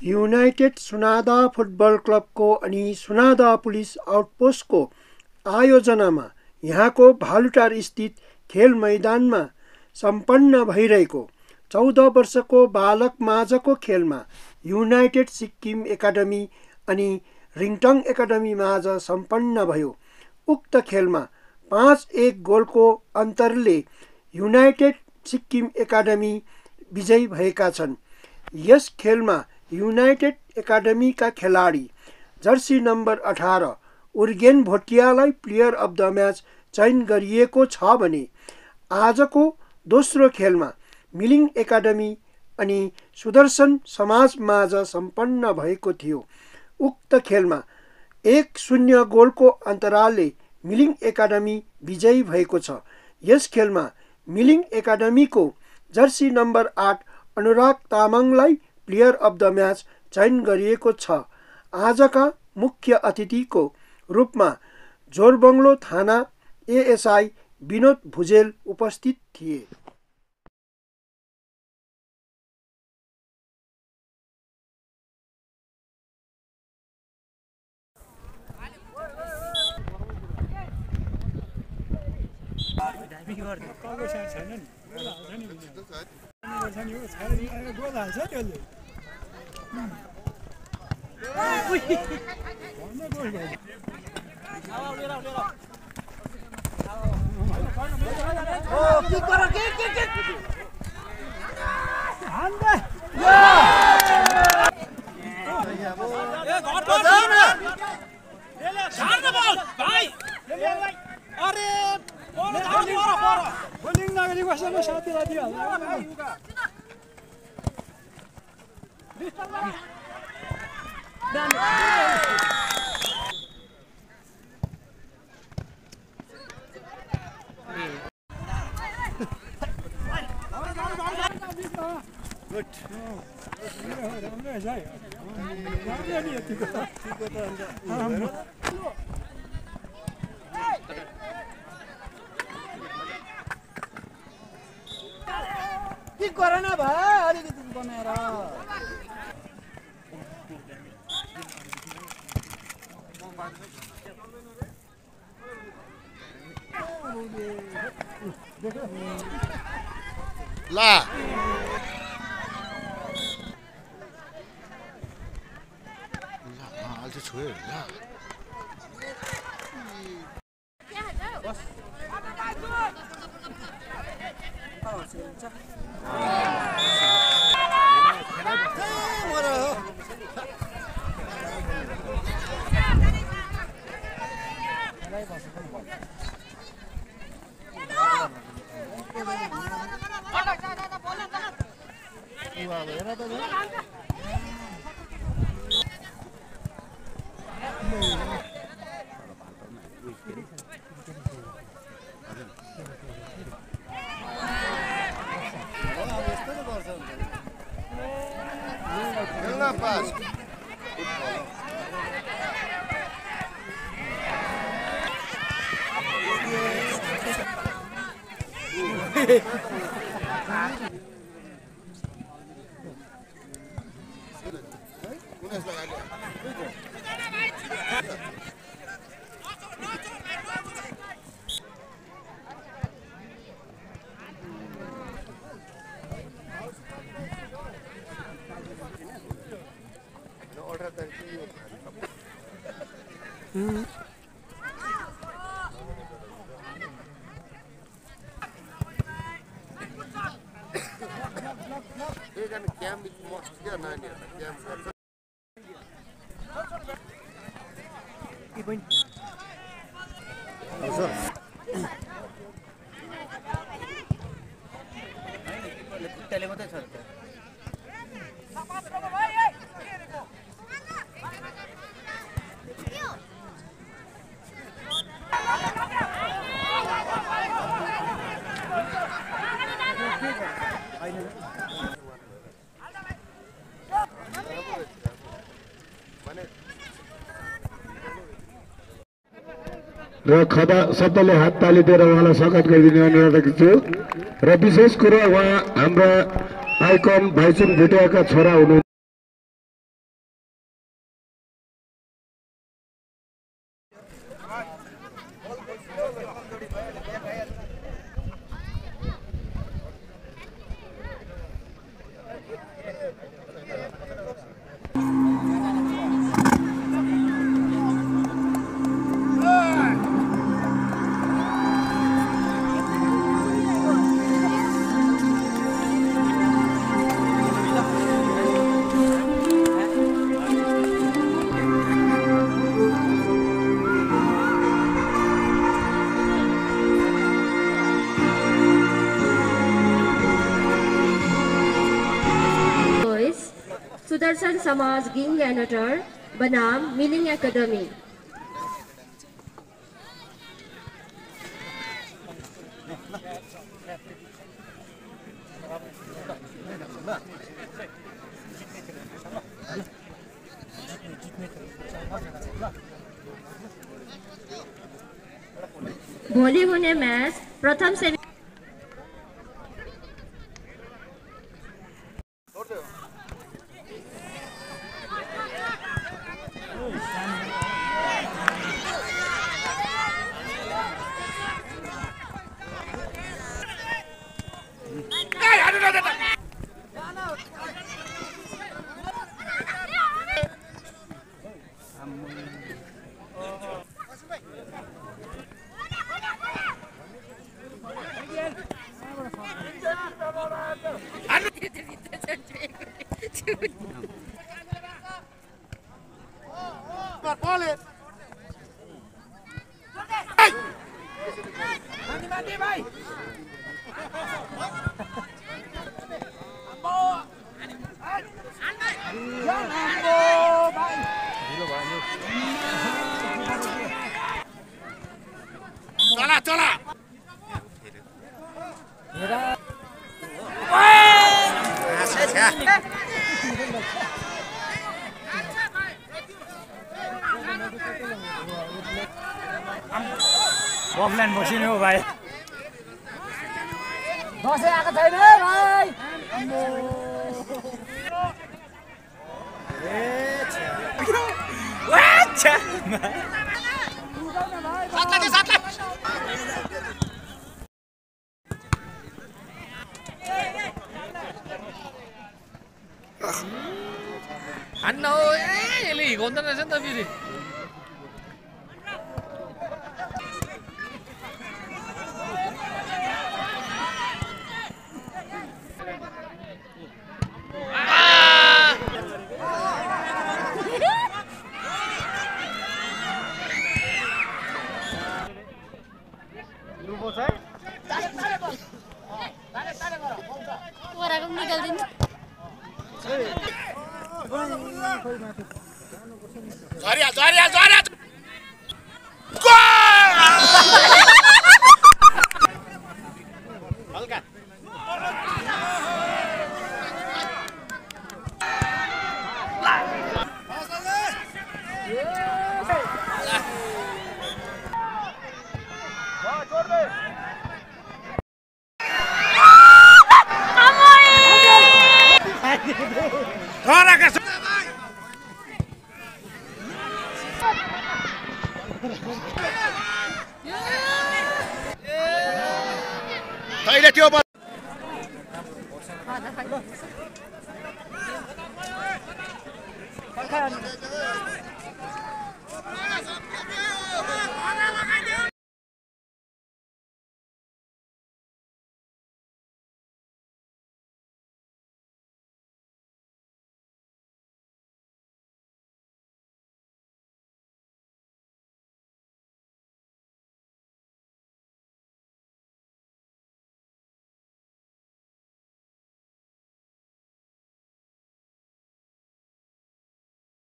United सुनादा football क्लबको अनि सुनादा police आउटपोस्टको आयोजनामा यहाँको भालुटार स्थित खेल मैदानमा सम्पन्न भइरहेको चौध वर्षको बालक माझको खेलमा युनाइटेड सिक्किम एकाडमी अनि रिङटङ एकाडमी माझ सम्पन्न भयो। उक्त खेलमा पाँच एक गोलको अन्तरले युनाइटेड सिक्किम एकाडमी विजयी भएका छन्। यस खेलमा युनाइटेड एकाडमीका खेलाडी जर्सी नम्बर अठार उर्गेन भोटियालाई प्लेयर अफ द म्याच चयन गरिएको छ भने आजको दोस्रो खेलमा मिलिङ एकाडमी अनि सुदर्शन समाज माझ सम्पन्न भएको थियो। उक्त खेलमा एक शून्य गोलको अन्तरालले मिलिङ एकाडमी विजयी भएको छ। यस खेलमा मिलिङ एकाडमीको जर्सी नम्बर आठ अनुराग तामाङलाई प्लेयर अफ द म्याच चयन गरिएको छ। आजका मुख्य अतिथिको रूपमा जोरबङ्लो थाना एएसआई विनोद भुजेल उपस्थित थिए। छैन नि हान्दै बोलिङ गर न भाइ अलिकति बनाएर ला अहिले चाहिँ छोयो ला Mm-hmm. एकजना क्याम्प मस्त क्या नानीहरूलाई क्याम्प गर्छ खुट्टाले मात्रै छ र खदा सबैले हात ताली दिएर उहाँलाई स्वागत गरिदिने अनुरोध गर्छु र विशेष कुरो उहाँ हाम्रा आइकम भाइचुङ भुटियाका छोरा हुनुहुन्छ सुदर्शन समाज गिङ एनटर बनाम मिलिङ एकाडेमी। भोलि हुने म्याच प्रथम सेमी अफलाइन बसिनु हो भाइ दसैँ आएको छैन भाइ। हान्न हो ए यसले हिर्काउँदो रहेछ नि त फेरि। 好的，好的。快点，快点。